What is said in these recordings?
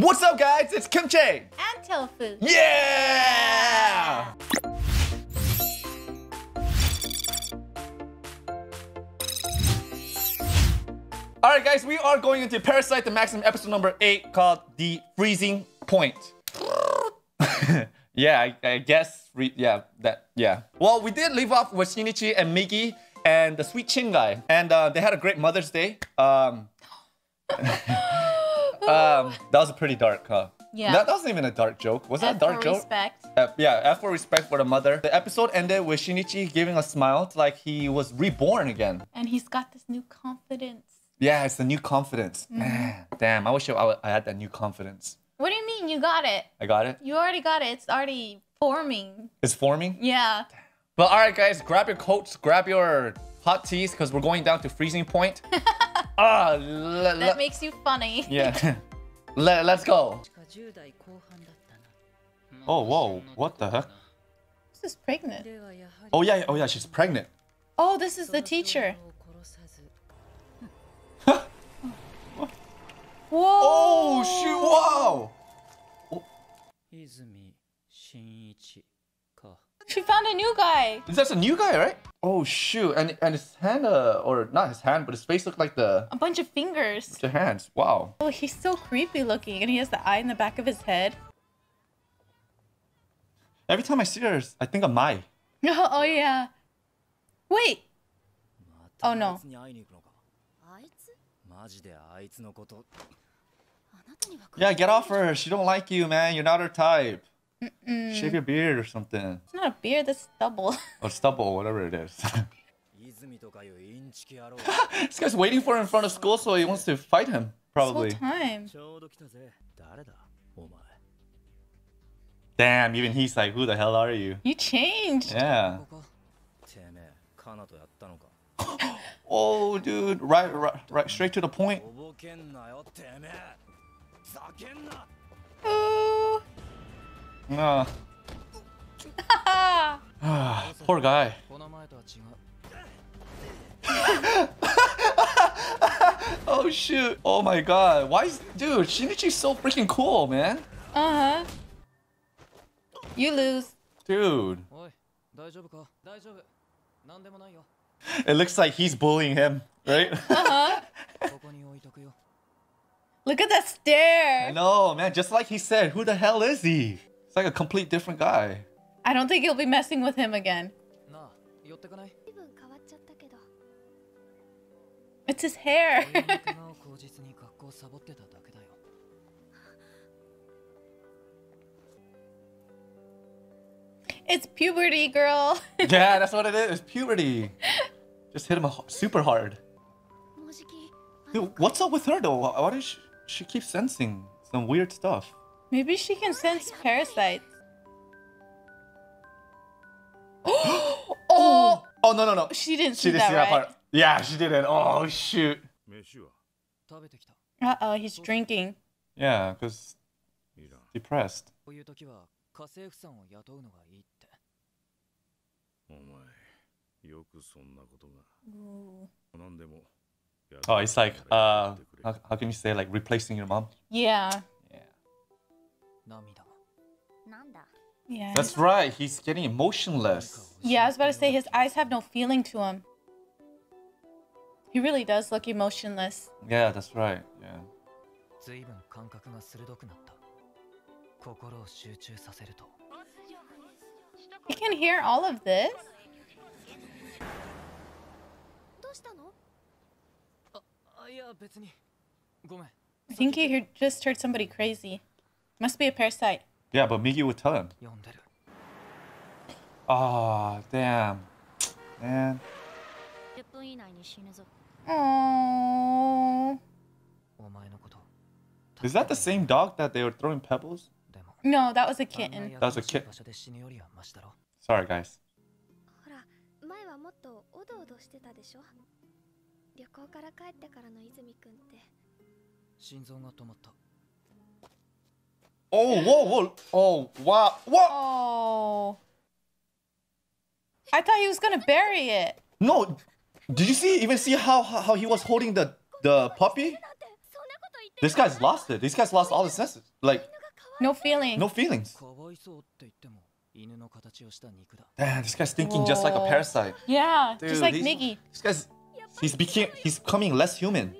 What's up, guys? It's Kimchi. And tofu. Yeah! All right, guys, we are going into Parasyte the Maximum episode number eight called The Freezing Point. yeah, I, I guess, yeah, that, yeah. Well, we did leave off with Shinichi and Migi and the sweet Chin guy, and uh, they had a great Mother's Day. Um, um, that was a pretty dark, huh? Yeah. That, that wasn't even a dark joke. Was that a F dark for joke? respect. Yeah, F for respect for the mother. The episode ended with Shinichi giving a smile like he was reborn again. And he's got this new confidence. Yeah, it's the new confidence. Man, damn, I wish I, I had that new confidence. What do you mean you got it? I got it. You already got it. It's already forming. It's forming. Yeah. But all right, guys, grab your coats, grab your hot teas, because we're going down to freezing point. Ah, le, that makes you funny. yeah. le, let's go. Oh, whoa. What the heck? This is pregnant. Oh, yeah. Oh, yeah. She's pregnant. Oh, this is the teacher. Whoa. Oh, shoot. Wow. Oh. Cool. She found a new guy. Is that a new guy, right? Oh shoot! And and his hand, uh, or not his hand, but his face looked like the a bunch of fingers. The hands. Wow. Oh, he's so creepy looking, and he has the eye in the back of his head. Every time I see her, I think of Mai. oh, oh yeah. Wait. Oh no. Yeah, get off her. She don't like you, man. You're not her type. Mm-mm. Shave your beard or something. It's not a beard, that's stubble. or stubble, whatever it is. this guy's waiting for him in front of school, so he wants to fight him, probably. This whole time. Damn, even he's like, who the hell are you? You changed. Yeah. oh, dude, right, right, right, straight to the point. Ooh. Ah. Poor guy. oh shoot. Oh my god. Why is dude, Shinichi so freaking cool, man. Uh-huh. You lose. Dude. It looks like he's bullying him, right? Uh-huh. Look at that stare. I know, man. Just like he said, who the hell is he? like a complete different guy. I don't think you'll be messing with him again. It's his hair. it's puberty, girl. yeah, that's what it is. It's puberty. Just hit him super hard. Dude, what's up with her though? Why does she, she keep sensing some weird stuff? Maybe she can sense parasites. oh, Oh no no no. she didn't see She didn't that, see that right? part. Yeah, she didn't. Oh shoot. 飯は食べてきた Uh oh, he's drinking. Yeah, because いらん depressed. こういう時は家政婦さんを雇うのがいいってお前よくそんなことが Ooh. 何でも Oh, it's like uh, how, how can you say like replacing your mom? Yeah. Yeah. 涙なんだ Yeah. That's right. He's getting emotionless. Yeah, I was about to say his eyes have no feeling to him. He really does look emotionless. Yeah, that's right. Yeah. 随分感覚が鋭くなった心を集中させると He can hear all of this. どうしたのあいや別にごめん I think he heard, just heard somebody crazy. must be a parasite. Yeah, but Migi would tell him. Ah, oh, damn. Man. Aww. Is that the same dog that they were throwing pebbles? No, that was a kitten. That was a kitten. Sorry, guys. もっとおどおどしてたでしょ旅行から帰ってからの泉くんって心臓が止まった Oh, whoa, whoa. Oh, wow. What? Oh. I thought he was going to bury it. No. Did you see even see how how he was holding the the puppy? This guy's lost it. This guy's lost all his senses. Like no feeling. No feelings. Damn, this guy's thinking Whoa. just like a parasite. Yeah, Dude, just like Migi. This guy's he's became he's coming less human.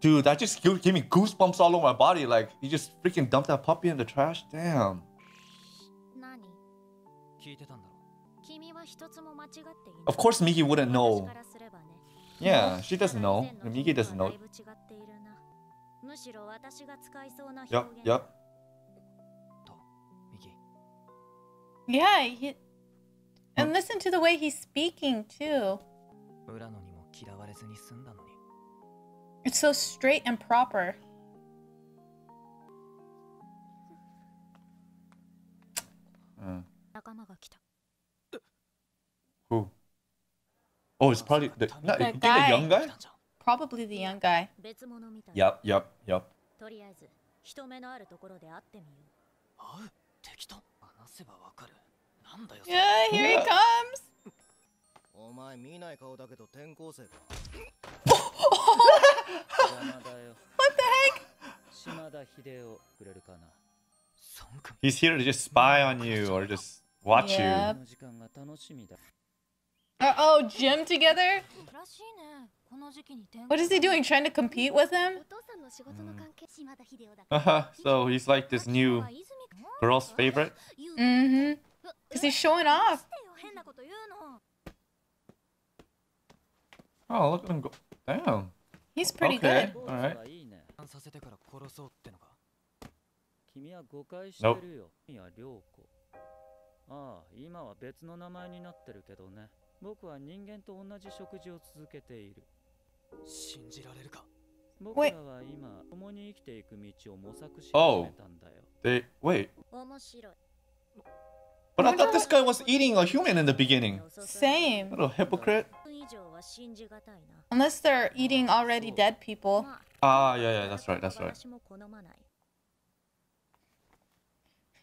Dude, that just gave, gave me goosebumps all over my body. Like, you just freaking dumped that puppy in the trash? Damn. Of course, Migi wouldn't know. Yeah, she doesn't know. Migi doesn't know. Yep, yep. Yeah, he... and listen to the way he's speaking, too. It's so straight and proper. Uh, 仲間が来た who? Oh, it's probably the, not, That you think the guy. young 来 guy. たんじゃん Probably the young guy. 別物みたい Yup, yup, yup. とりあえず人目のあるところで会ってみよ会う敵と話せばわかるなんだよそれ Yeah, here he Yeah. comes. お前見ない顔だけど転校生か邪魔だよ what the heck? He's here to just spy on you or just watch yep. you. Uh oh, gym together? What is he doing? Trying to compete with him? Mm. Uh -huh. So he's like this new girl's favorite? Mm-hmm. Because he's showing off. Oh, look at him go. Damn. He's pretty Okay. good. alright. はいいねさせてから殺そうってのか君は誤解してるよ君は涼子ああ今は別の名前になってるけどね僕は人間と同じ食事を続けている信じられるか僕らは今共に生きていく道を模索し始 Oh. めたんだよ They wait. 面白い But I thought this guy was eating a human in the beginning. Same. Little hypocrite. 以上は信じがたいな Unless they're eating already dead people. まあ Ah, yeah, yeah, that's right, that's right.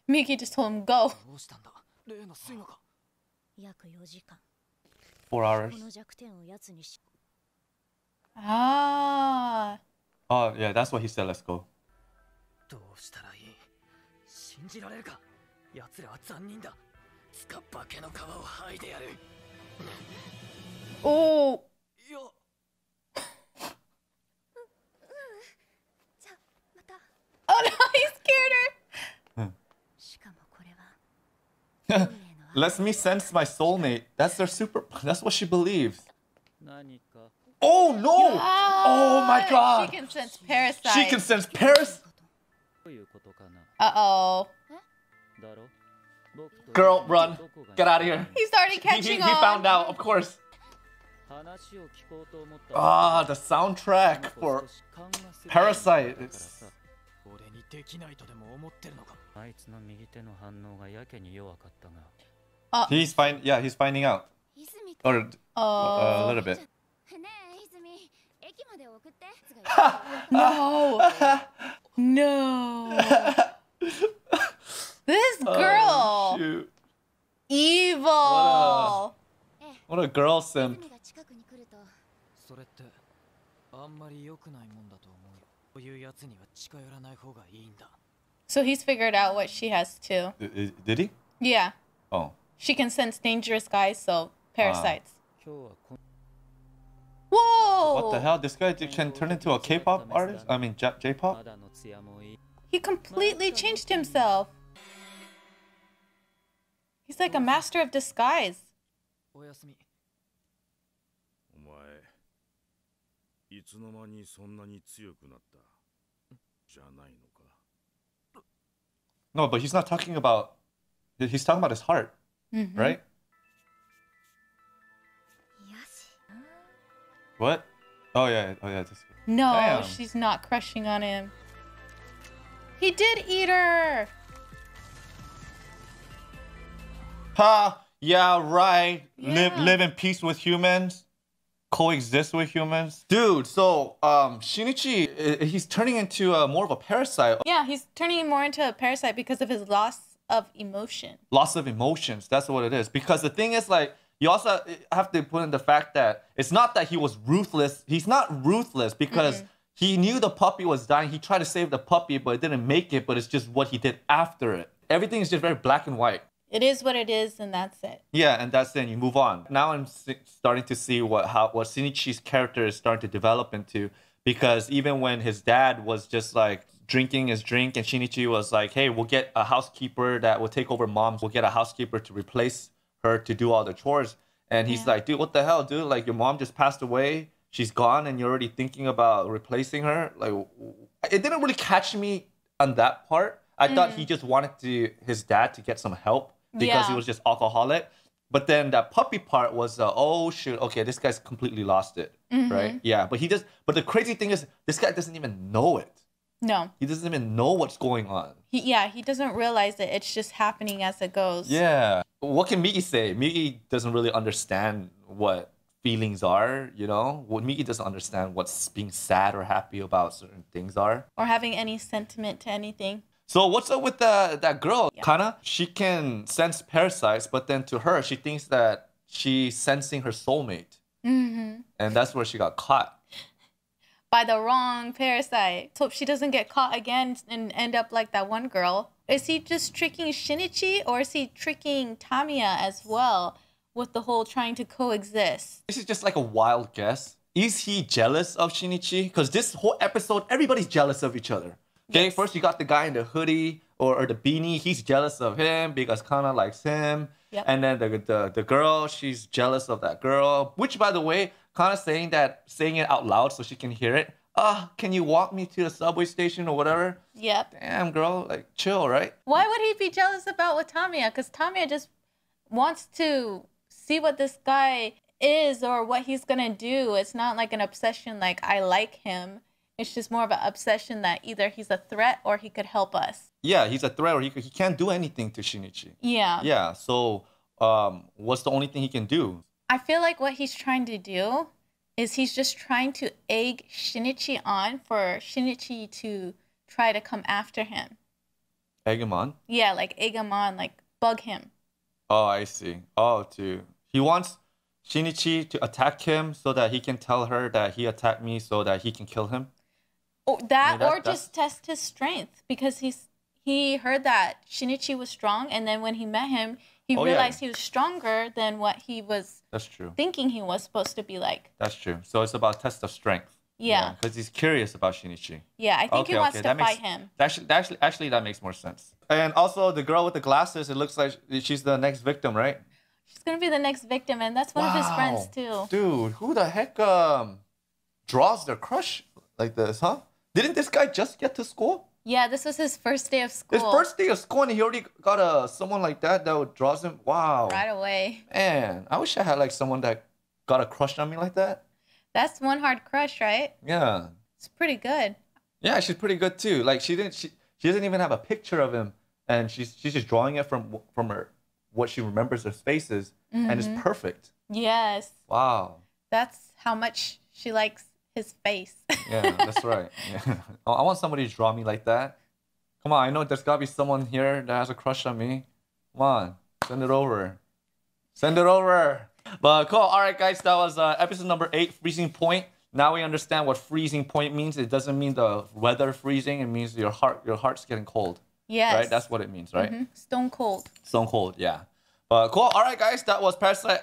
Miki just told him, go. どうしたんだ例の水のか約4時間 Four こ hours. Ah. Oh, yeah, that's what he said. Let's go. どうしたらいい信じられるか奴らは残忍だつか化けの皮を剥いでやる Oh. Oh no, he scared her. Let me sense my soulmate. That's their super. That's what she believes. Oh no! Oh my god! She can sense parasites. She can sense Paris. Uh oh. Girl, run! Get out of here. He's already catching he, he on. He found out, of course. Ah, the soundtrack for Parasyte. It's... He's find yeah, he's finding out. Or uh, a oh. little bit. no. no. this oh, girl. Oh, evil. What a, what a girl simp. 泉が近くに来るとそれってあんまり良くないもんだと思うよこういうやつには近寄らない方がいいんだ So he's figured out what she has too. I- I- Did he? Yeah. Oh. She can sense dangerous guys, so parasites. 今日はこ Whoa! What the hell? This guy can turn into a K-pop artist? I mean, J- J-pop? まだの艶もいい He completely changed himself. He's like a master of disguise. いつの間にそんなに強くなったじゃないのか No, but he's not talking about. He's talking about his heart, Mhm. right? よし What? Oh yeah, oh yeah. This No, Damn. she's not crushing on him. He did eat her. Ha! Yeah, right. Live Yeah. live in peace with humans. Coexist with humans. Dude, so um Shinichi he's turning into a, more of a parasite. Yeah, he's turning more into a parasite because of his loss of emotion. Loss of emotions. That's what it is. Because the thing is like you also have to put in the fact that it's not that he was ruthless. He's not ruthless because he knew the puppy was dying. He tried to save the puppy, but it didn't make it. But it's just what he did after it. Everything is just very black and white. It is what it is, and that's it. Yeah, and that's then you move on. Now I'm starting to see what how what Shinichi's character is starting to develop into because even when his dad was just like drinking his drink and Shinichi was like, "Hey, we'll get a housekeeper that will take over mom's. We'll get a housekeeper to replace her to do all the chores." And he's Yeah. like, "Dude, what the hell, dude? Like your mom just passed away. She's gone and you're already thinking about replacing her?" Like it didn't really catch me on that part. I thought he mm-hmm. just wanted to his dad to get some help because he was just alcoholic. But then that puppy part was, uh, oh shoot, okay, this guy's completely lost it, right? Yeah, but he just. But the crazy thing is, this guy doesn't even know it. No, He doesn't even know what's going on. he yeah, he doesn't realize it. It's just happening as it goes. Yeah. What can Migi say? Migi doesn't really understand what feelings are. You know, what Migi doesn't understand what's being sad or happy about certain things are. Or having any sentiment to anything. So what's up with the, that girl, Kana? She can sense parasites, but then to her, she thinks that she's sensing her soulmate, hmm and that's where she got caught. By the wrong parasite. So she doesn't get caught again and end up like that one girl. Is he just tricking Shinichi or is he tricking Tamiya as well with the whole trying to coexist? This is just like a wild guess. Is he jealous of Shinichi? Because this whole episode, everybody's jealous of each other. Okay, Yes. first you got the guy in the hoodie or, or the beanie. He's jealous of him because Kana likes him. Yep. And then the, the the girl, she's jealous of that girl. Which, by the way, Kana saying that, saying it out loud so she can hear it. Ah, can you walk me to the subway station or whatever? Yep. Damn, girl, like chill, right? Why would he be jealous about with Tamiya? Because Tamiya just wants to see what this guy is or what he's gonna do. It's not like an obsession like I like him. It's just more of an obsession that either he's a threat or he could help us. Yeah, he's a threat, or he, he can't do anything to Shinichi. Yeah. Yeah, so um, what's the only thing he can do? I feel like what he's trying to do is he's just trying to egg Shinichi on for Shinichi to try to come after him. Egg him on? Yeah, like egg him on, like bug him. Oh, I see. Oh, to he wants Shinichi to attack him so that he can tell her that he attacked me so that he can kill him. Or that, mean, that- or that's- just test his strength because he's he heard that Shinichi was strong, and then when he met him, he Oh, yeah. realized he was stronger than what he was That's true. thinking he was supposed to be like. That's true. So it's about test of strength. Yeah, Because he's curious about Shinichi. yeah. I think he wants to that fight makes, him. Actually, actually, actually, that makes more sense. And also, the girl with the glasses. It looks like she's the next victim, right? She's gonna be the next victim, and that's one of his friends too. Dude, who the heck um draws their crush like this, huh? Didn't this guy just get to school? Yeah, this was his first day of school. His first day of school, and he already got a someone like that that draws him. Wow, right away. man, I wish I had like someone that got a crush on me like that. That's one hard crush, right? Yeah, It's pretty good. yeah, she's pretty good too. Like she didn't, she she doesn't even have a picture of him, and she's she's just drawing it from from her what she remembers his faces, and it's mm-hmm. perfect. Yes, Wow. that's how much she likes his face. Yeah, that's right. Yeah. I I want somebody to draw me like that. Come on, I know there's gotta be someone here that has a crush on me. Come on, send it over. Send it over. But cool. All right, guys, that was uh, episode number eight, freezing point. Now we understand what freezing point means. It doesn't mean the weather freezing. It means your heart, your heart's getting cold. yes. Right? That's what it means, right? Mhm. Stone cold. Stone cold, yeah. But cool. All right, guys, that was Parasyte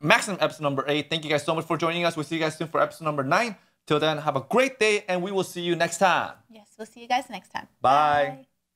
Maximum episode number eight. Thank you guys so much for joining us. We'll see you guys soon for episode number nine. Till then, have a great day, and we will see you next time. Yes, we'll see you guys next time. Bye.